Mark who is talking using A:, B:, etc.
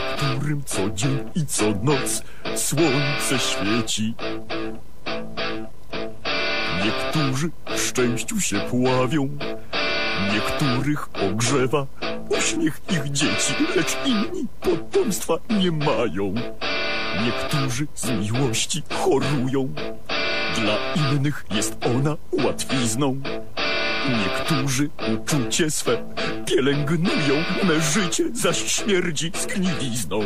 A: którym co dzień i co noc słońce świeci. Niektórzy w szczęściu się pławią, niektórych ogrzewa uśmiech ich dzieci, lecz inni potomstwa nie mają. Niektórzy z miłości chorują, dla innych jest ona łatwizną. Niektórzy uczucie swe pielęgnują, me życie zaś śmierdzi skniwizną.